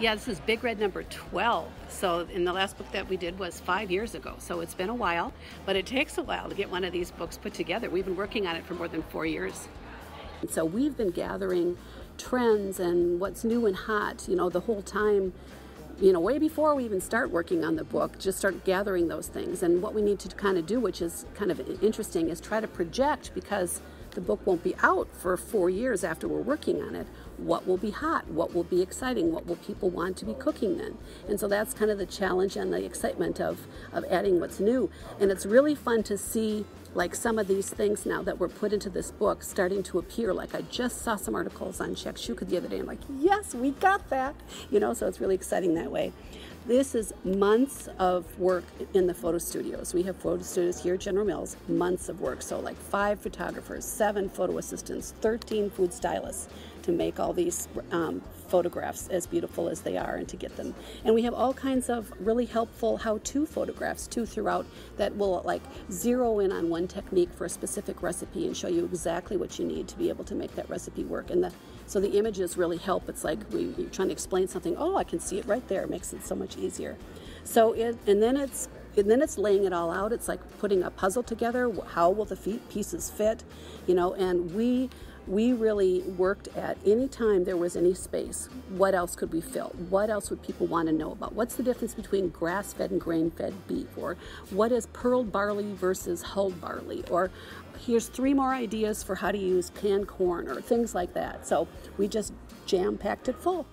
Yeah, this is Big Red number 12. So, in the last book that we did was five years ago. So, it's been a while, but it takes a while to get one of these books put together. We've been working on it for more than four years. And so, we've been gathering trends and what's new and hot, you know, the whole time you know, way before we even start working on the book, just start gathering those things. And what we need to kind of do, which is kind of interesting, is try to project because the book won't be out for four years after we're working on it. What will be hot? What will be exciting? What will people want to be cooking then? And so that's kind of the challenge and the excitement of, of adding what's new. And it's really fun to see like some of these things now that were put into this book starting to appear. Like I just saw some articles on Shakshuka the other day. I'm like, yes, we got that. You know, so it's really exciting that way. This is months of work in the photo studios. We have photo studios here at General Mills, months of work. So, like five photographers, seven photo assistants, 13 food stylists to make all these um, photographs as beautiful as they are and to get them. And we have all kinds of really helpful how to photographs too throughout that will like zero in on one technique for a specific recipe and show you exactly what you need to be able to make that recipe work. And the so the images really help. It's like we, you're trying to explain something. Oh, I can see it right there. It makes it so much easier. So it, and then it's and then it's laying it all out. It's like putting a puzzle together. How will the feet pieces fit? You know, and we we really worked at any time there was any space, what else could we fill? What else would people want to know about? What's the difference between grass fed and grain fed beef? Or what is pearled barley versus hulled barley? Or here's three more ideas for how to use canned corn or things like that. So we just jam packed it full.